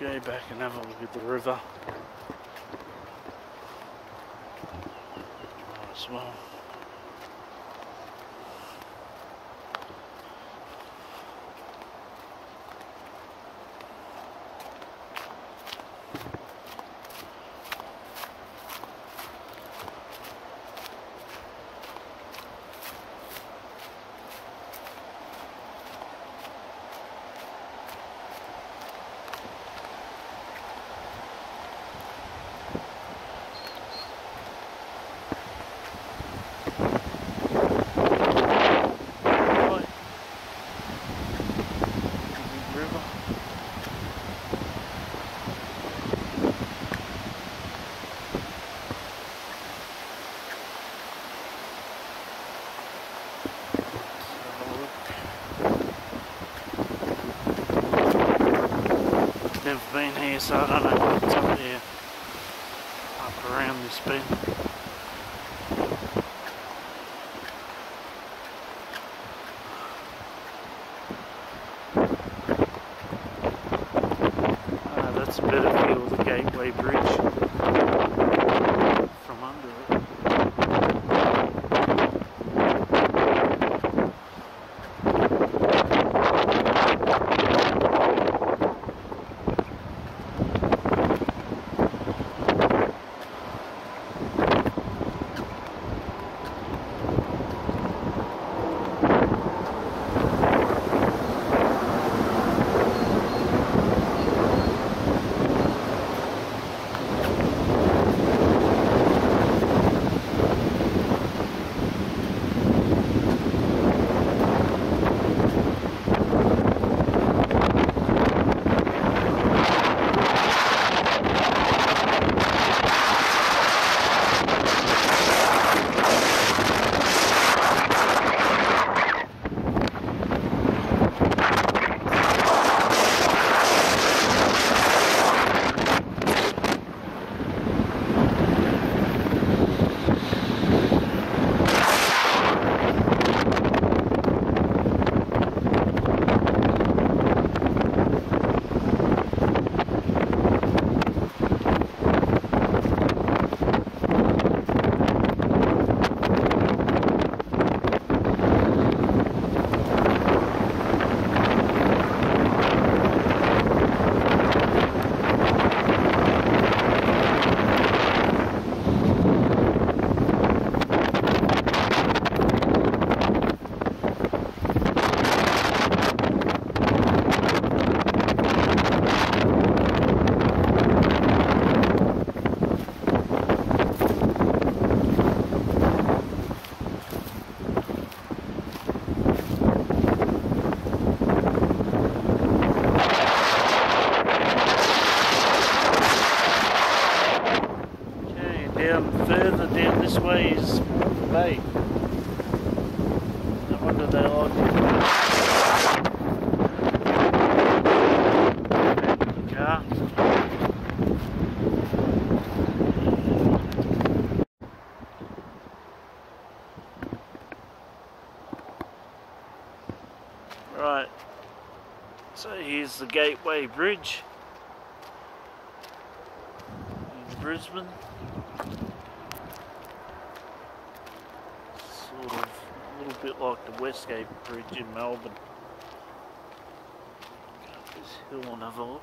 go back and have a look at the river as well. Right. River. Never been here, so I don't know what's up here. Up around this bend. Uh, No wonder they it. The car. Right, so here's the Gateway Bridge in Brisbane. Bit like the Westgate Bridge in Melbourne. Go up this hill and have a look.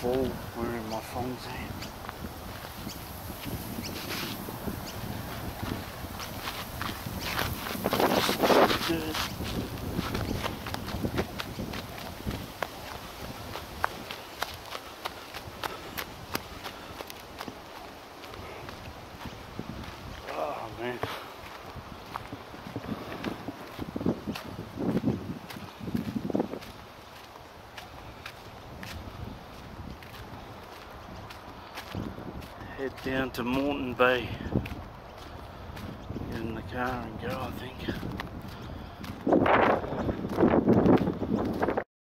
full. Where are my phones at? Down to Moreton Bay. In the car and go, I think.